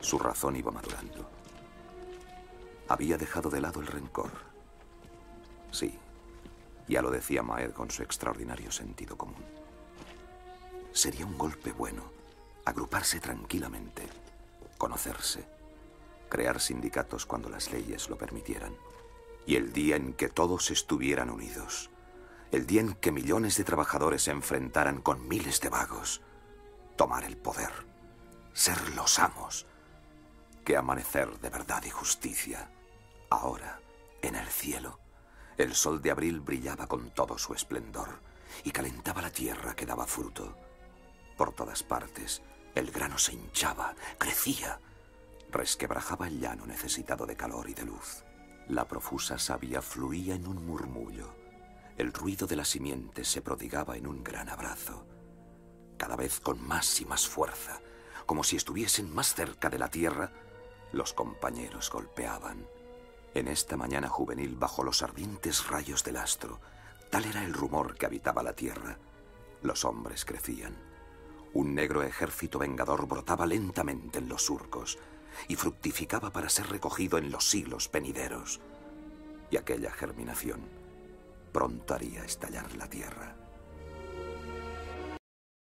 Su razón iba madurando. Había dejado de lado el rencor. Sí, ya lo decía Maed con su extraordinario sentido común. Sería un golpe bueno agruparse tranquilamente, conocerse, crear sindicatos cuando las leyes lo permitieran. Y el día en que todos estuvieran unidos, el día en que millones de trabajadores se enfrentaran con miles de vagos, tomar el poder, ser los amos, que amanecer de verdad y justicia. Ahora, en el cielo, el sol de abril brillaba con todo su esplendor y calentaba la tierra que daba fruto. Por todas partes, el grano se hinchaba, crecía, resquebrajaba el llano necesitado de calor y de luz. La profusa savia fluía en un murmullo. El ruido de la simiente se prodigaba en un gran abrazo, cada vez con más y más fuerza, como si estuviesen más cerca de la tierra. Los compañeros golpeaban. En esta mañana juvenil, bajo los ardientes rayos del astro, tal era el rumor que habitaba la tierra. Los hombres crecían. Un negro ejército vengador brotaba lentamente en los surcos, y fructificaba para ser recogido en los siglos venideros. Y aquella germinación pronto haría estallar la tierra.